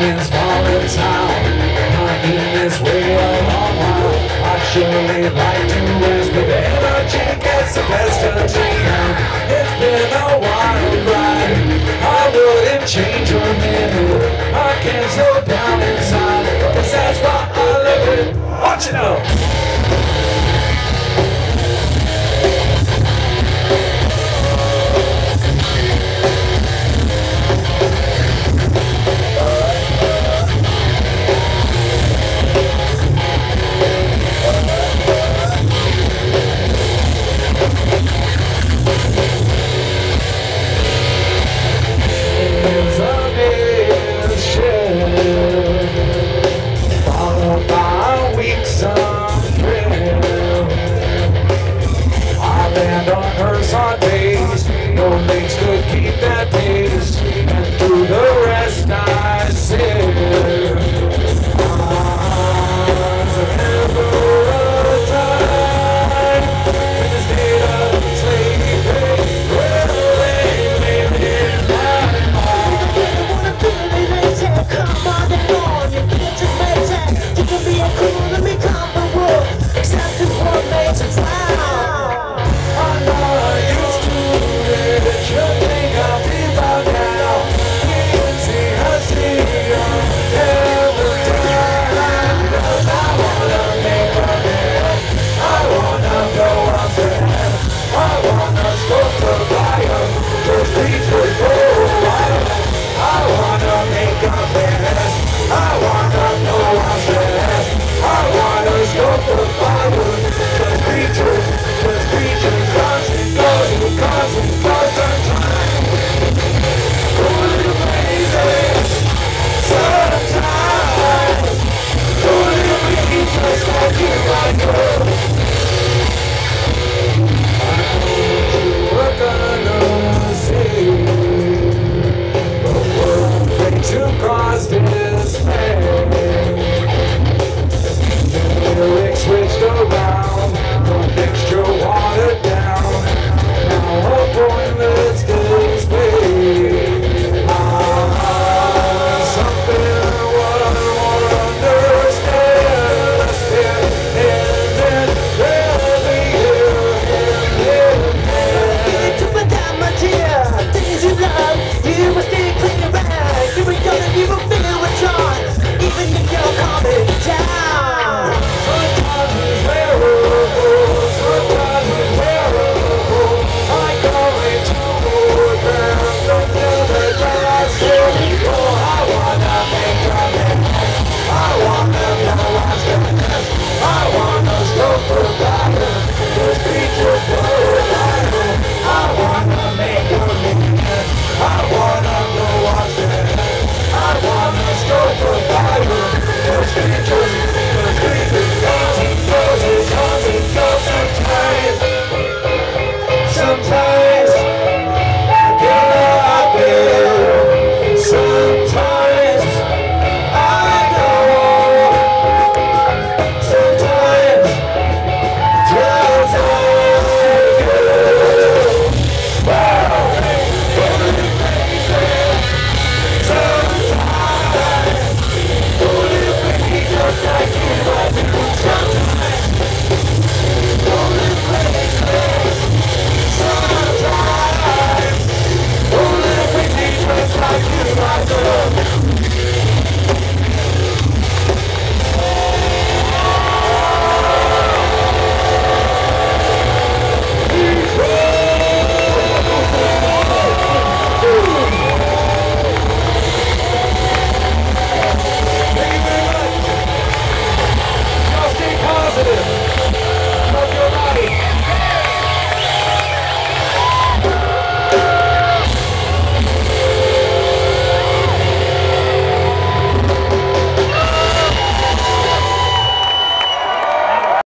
in small little town Parking this way a long while I surely like to rest But the energy gets the best of me. Now It's been a wild ride I wouldn't change a minute. I can't slow down inside. Cause that's why I love it. Watch it now. days, no thanks could. George, George.